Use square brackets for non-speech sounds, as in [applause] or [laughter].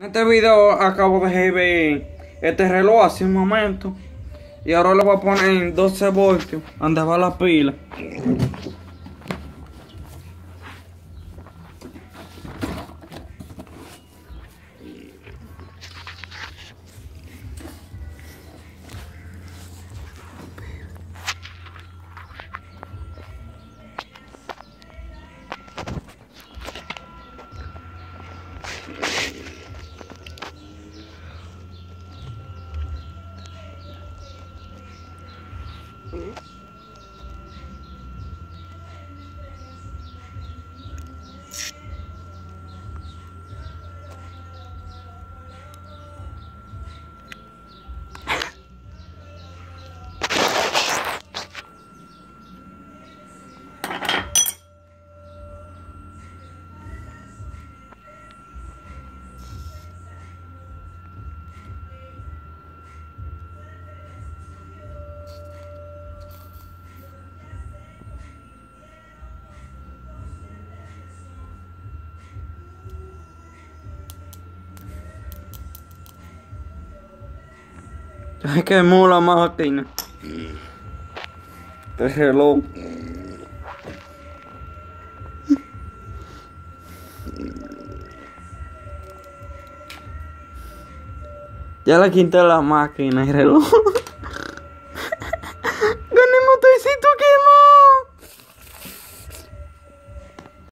En este video acabo de ver este reloj hace un momento y ahora lo voy a poner en 12 voltios donde va la pila. bitch. Ay, que mola máquina. Este reloj. Ya le quité la máquina y reloj. [laughs]